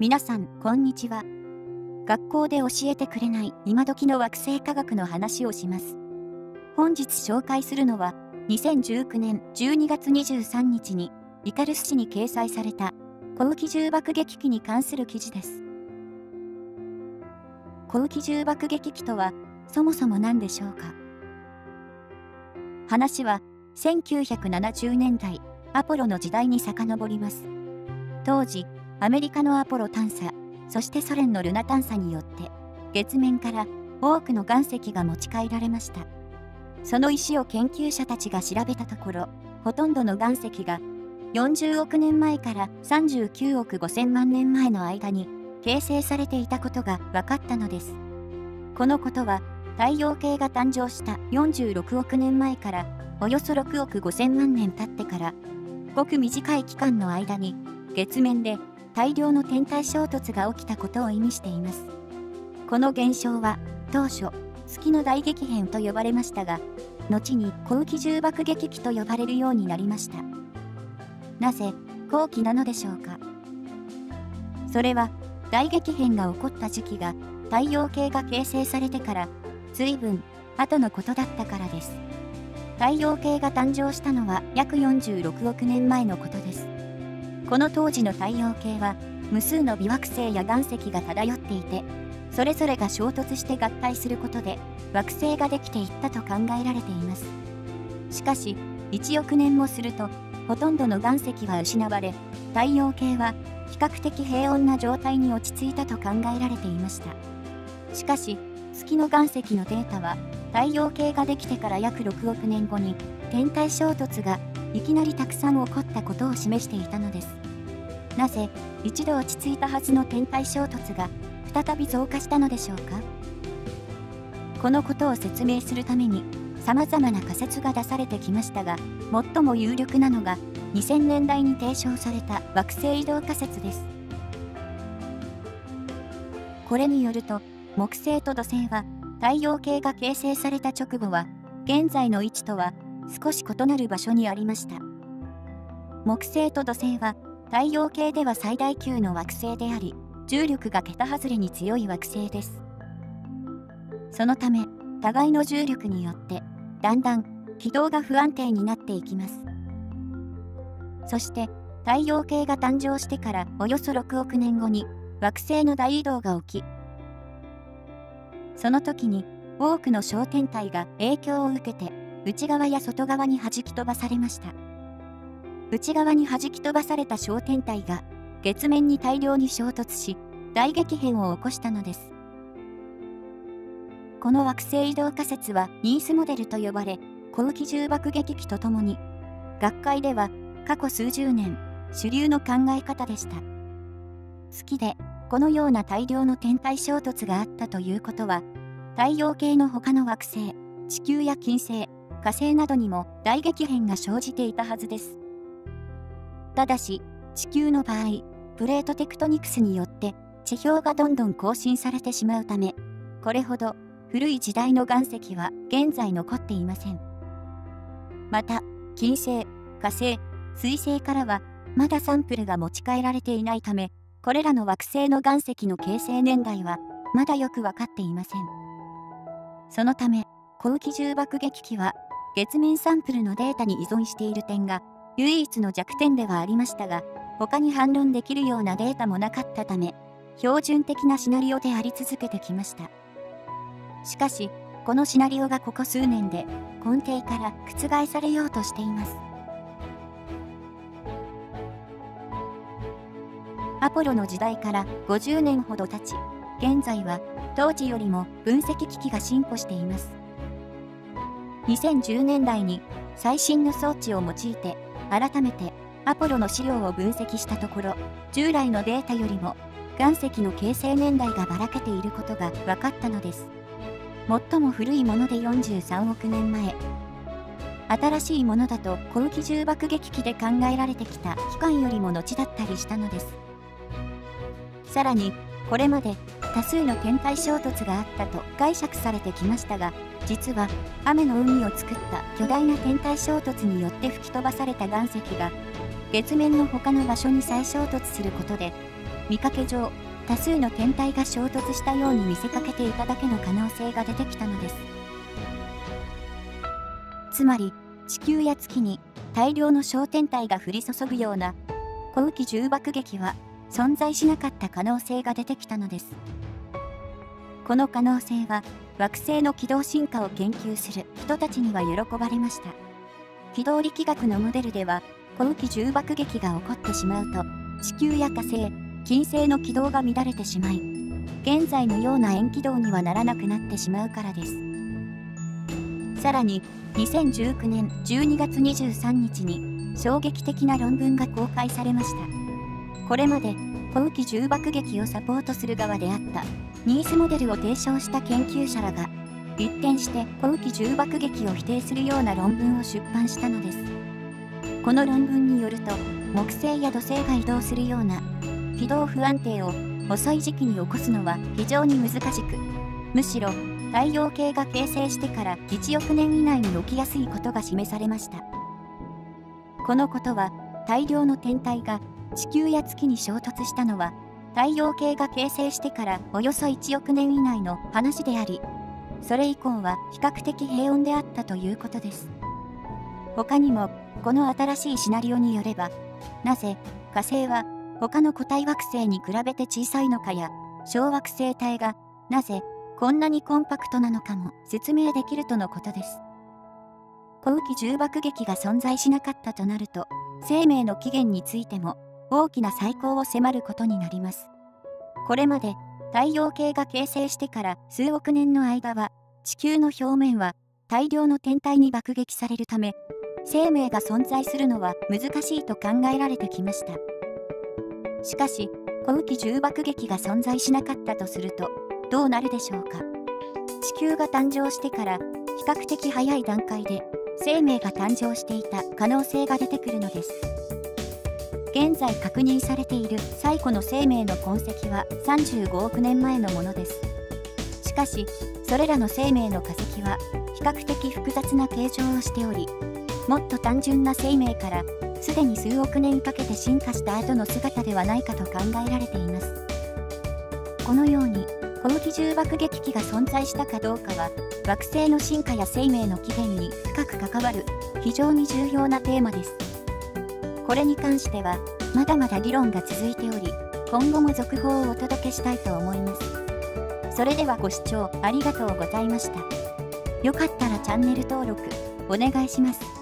皆さん、こんにちは。学校で教えてくれない今時の惑星科学の話をします。本日紹介するのは、2019年12月23日にイカルス紙に掲載された後期重爆撃機に関する記事です。後期重爆撃機とは、そもそも何でしょうか？話は、1970年代、アポロの時代に遡ります。当時、アメリカのアポロ探査、そしてソ連のルナ探査によって、月面から多くの岩石が持ち帰られました。その石を研究者たちが調べたところ、ほとんどの岩石が40億年前から39億5000万年前の間に形成されていたことが分かったのです。このことは太陽系が誕生した46億年前からおよそ6億5000万年経ってからごく短い期間の間に月面で大量の天体衝突が起きたことを意味しています。この現象は当初月の大激変と呼ばれましたが、後に後期重爆撃機と呼ばれるようになりました。なぜ後期なのでしょうか？それは大激変が起こった時期が太陽系が形成されてから随分後のことだったからです。太陽系が誕生したのは約46億年前のことです。この当時の太陽系は無数の微惑星や岩石が漂っていてそれぞれが衝突して合体することで惑星ができていったと考えられています。しかし1億年もするとほとんどの岩石は失われ太陽系は比較的平穏な状態に落ち着いたと考えられていました。しかし月の岩石のデータは太陽系ができてから約6億年後に天体衝突がいきなりたくさん起こったことを示していたのです。なぜ一度落ち着いたはずの天体衝突が再び増加したのでしょうか？このことを説明するために様々な仮説が出されてきましたが最も有力なのが2000年代に提唱された惑星移動仮説です。これによると木星と土星は太陽系が形成された直後は現在の位置とは少し異なる場所にありました。木星と土星は太陽系では最大級の惑星であり重力が桁外れに強い惑星です。そのため互いの重力によってだんだん軌道が不安定になっていきます。そして太陽系が誕生してからおよそ6億年後に惑星の大移動が起きその時に多くの小天体が影響を受けて内側や外側に弾き飛ばされました。内側に弾き飛ばされた小天体が月面に大量に衝突し大激変を起こしたのです。この惑星移動仮説はニースモデルと呼ばれ後期重爆撃機とともに学会では過去数十年主流の考え方でした。月でこのような大量の天体衝突があったということは太陽系の他の惑星地球や金星火星などにも大激変が生じていたはずです。ただし、地球の場合、プレートテクトニクスによって地表がどんどん更新されてしまうため、これほど古い時代の岩石は現在残っていません。また、金星、火星、水星からはまだサンプルが持ち帰られていないため、これらの惑星の岩石の形成年代はまだよく分かっていません。そのため、後期重爆撃機は月面サンプルのデータに依存している点が唯一の弱点ではありましたが他に反論できるようなデータもなかったため標準的なシナリオであり続けてきました。しかしこのシナリオがここ数年で根底から覆されようとしています。アポロの時代から50年ほど経ち現在は当時よりも分析機器が進歩しています。2010年代に最新の装置を用いて改めてアポロの資料を分析したところ従来のデータよりも岩石の形成年代がばらけていることが分かったのです。最も古いもので43億年前新しいものだと後期重爆撃機で考えられてきた期間よりも後だったりしたのです。さらにこれまで多数の天体衝突があったと解釈されてきましたが実は雨の海を作った巨大な天体衝突によって吹き飛ばされた岩石が月面の他の場所に再衝突することで見かけ上多数の天体が衝突したように見せかけていただけの可能性が出てきたのです。つまり地球や月に大量の小天体が降り注ぐような小浮重爆撃は存在しなかった可能性が出てきたのです。この可能性は惑星の軌道進化を研究する人たちには喜ばれました。軌道力学のモデルでは小浮重爆撃が起こってしまうと地球や火星金星の軌道が乱れてしまい現在のような円軌道にはならなくなってしまうからです。さらに2019年12月23日に衝撃的な論文が公開されました。これまで小浮重爆撃をサポートする側であった。ニースモデルを提唱した研究者らが一転して小浮重爆撃を否定するような論文を出版したのです。この論文によると木星や土星が移動するような軌道不安定を遅い時期に起こすのは非常に難しくむしろ太陽系が形成してから1億年以内に起きやすいことが示されました。このことは大量の天体が地球や月に衝突したのは太陽系が形成してからおよそ1億年以内の話でありそれ以降は比較的平穏であったということです他にもこの新しいシナリオによればなぜ火星は他の固体惑星に比べて小さいのかや小惑星帯がなぜこんなにコンパクトなのかも説明できるとのことです。小浮重爆撃が存在しなかったとなると、生命の起源についても大きな再考を迫ることになります。これまで太陽系が形成してから数億年の間は地球の表面は大量の天体に爆撃されるため生命が存在するのは難しいと考えられてきました。しかし小浮重爆撃が存在しなかったとするとどうなるでしょうか。地球が誕生してから比較的早い段階で生命が誕生していた可能性が出てくるのです。現在確認されている最古の生命の痕跡は35億年前のものです。しかしそれらの生命の化石は比較的複雑な形状をしておりもっと単純な生命からすでに数億年かけて進化した後の姿ではないかと考えられています。このようにこの基重爆撃機が存在したかどうかは惑星の進化や生命の起源に深く関わる非常に重要なテーマです。これに関してはまだまだ議論が続いており今後も続報をお届けしたいと思います。それではご視聴ありがとうございました。よかったらチャンネル登録お願いします。